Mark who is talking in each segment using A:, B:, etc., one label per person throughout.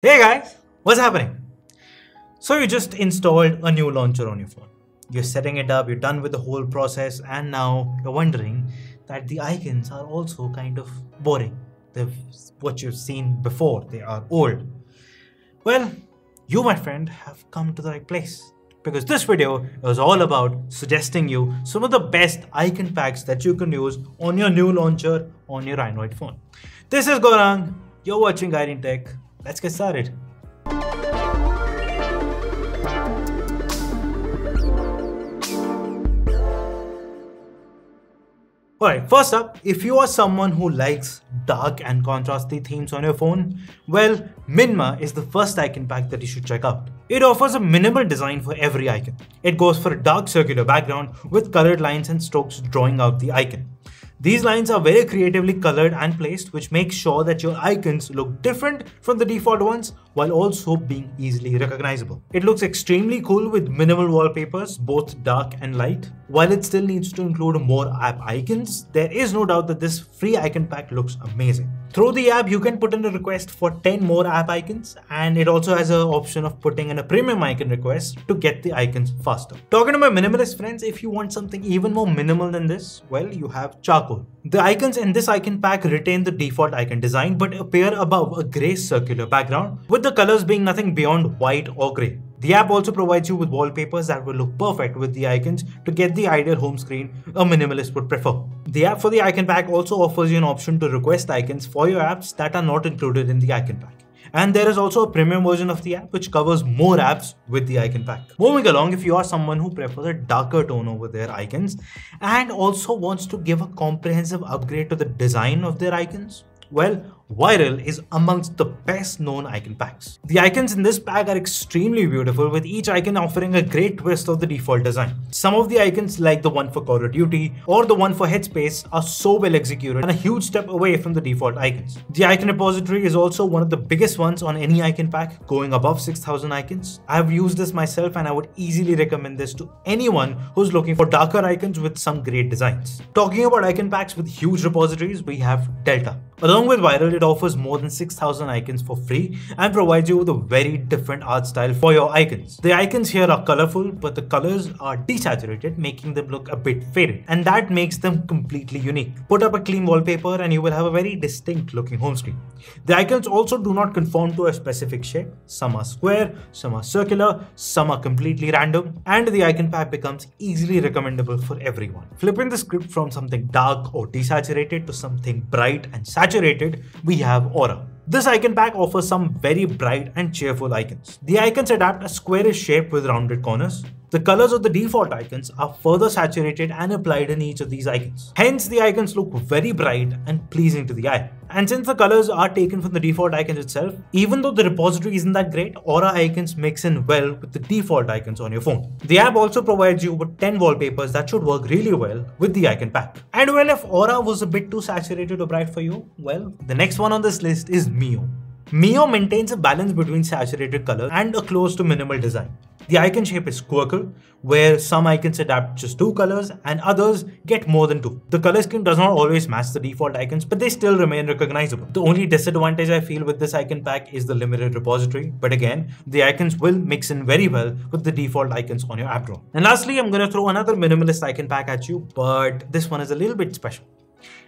A: Hey guys, what's happening? So you just installed a new launcher on your phone. You're setting it up, you're done with the whole process, and now you're wondering that the icons are also kind of boring. They've what you've seen before, they are old. Well, you, my friend, have come to the right place. Because this video is all about suggesting you some of the best icon packs that you can use on your new launcher on your Android phone. This is Gaurang, you're watching Guiding Tech. Let's get started. Alright, first up, if you are someone who likes dark and contrasty themes on your phone, well, Minma is the first icon pack that you should check out. It offers a minimal design for every icon. It goes for a dark circular background with colored lines and strokes drawing out the icon. These lines are very creatively colored and placed which makes sure that your icons look different from the default ones while also being easily recognizable. It looks extremely cool with minimal wallpapers, both dark and light. While it still needs to include more app icons, there is no doubt that this free icon pack looks amazing. Through the app, you can put in a request for 10 more app icons and it also has an option of putting in a premium icon request to get the icons faster. Talking to my minimalist friends, if you want something even more minimal than this, well, you have Charcoal. The icons in this icon pack retain the default icon design but appear above a grey circular background, with the colors being nothing beyond white or grey. The app also provides you with wallpapers that will look perfect with the icons to get the ideal home screen a minimalist would prefer. The app for the icon pack also offers you an option to request icons for your apps that are not included in the icon pack. And there is also a premium version of the app which covers more apps with the icon pack. Moving along, if you are someone who prefers a darker tone over their icons and also wants to give a comprehensive upgrade to the design of their icons, well, Viral is amongst the best known icon packs. The icons in this pack are extremely beautiful with each icon offering a great twist of the default design. Some of the icons like the one for Call of Duty or the one for Headspace are so well executed and a huge step away from the default icons. The icon repository is also one of the biggest ones on any icon pack going above 6000 icons. I have used this myself and I would easily recommend this to anyone who's looking for darker icons with some great designs. Talking about icon packs with huge repositories, we have Delta. Along with Viral, it offers more than 6000 icons for free and provides you with a very different art style for your icons. The icons here are colorful, but the colors are desaturated, making them look a bit faded, and that makes them completely unique. Put up a clean wallpaper and you will have a very distinct looking home screen. The icons also do not conform to a specific shape. Some are square, some are circular, some are completely random, and the icon pack becomes easily recommendable for everyone. Flipping the script from something dark or desaturated to something bright and saturated, we have Aura. This icon pack offers some very bright and cheerful icons. The icons adapt a squarish shape with rounded corners. The colors of the default icons are further saturated and applied in each of these icons. Hence, the icons look very bright and pleasing to the eye. And since the colors are taken from the default icons itself, even though the repository isn't that great, Aura icons mix in well with the default icons on your phone. The app also provides you with 10 wallpapers that should work really well with the icon pack. And well, if Aura was a bit too saturated or bright for you, well, the next one on this list is Mio. Mio maintains a balance between saturated color and a close to minimal design. The icon shape is squircle, where some icons adapt just two colors and others get more than two. The color scheme does not always match the default icons, but they still remain recognizable. The only disadvantage I feel with this icon pack is the limited repository, but again, the icons will mix in very well with the default icons on your app drawer. And lastly, I'm gonna throw another minimalist icon pack at you, but this one is a little bit special.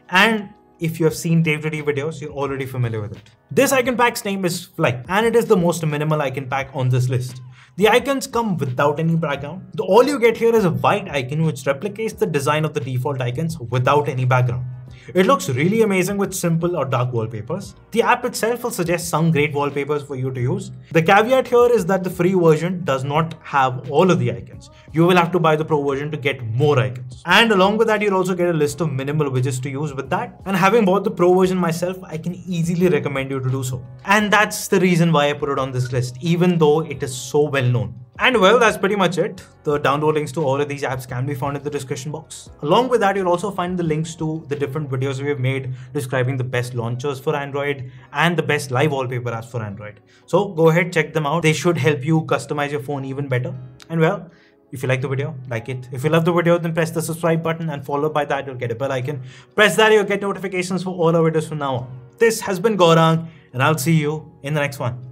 A: And if you have seen Dave2D videos, you're already familiar with it. This icon pack's name is Fly, and it is the most minimal icon pack on this list. The icons come without any background. All you get here is a white icon which replicates the design of the default icons without any background. It looks really amazing with simple or dark wallpapers. The app itself will suggest some great wallpapers for you to use. The caveat here is that the free version does not have all of the icons. You will have to buy the pro version to get more icons. And along with that, you'll also get a list of minimal widgets to use with that. And having bought the pro version myself, I can easily recommend you to do so. And that's the reason why I put it on this list, even though it is so well known. And well, that's pretty much it. The download links to all of these apps can be found in the description box. Along with that, you'll also find the links to the different videos we have made describing the best launchers for Android and the best live wallpaper apps for Android. So go ahead, check them out. They should help you customize your phone even better. And well, if you like the video, like it. If you love the video, then press the subscribe button and followed by that, you'll get a bell icon. Press that, you'll get notifications for all our videos from now on. This has been Gaurang, and I'll see you in the next one.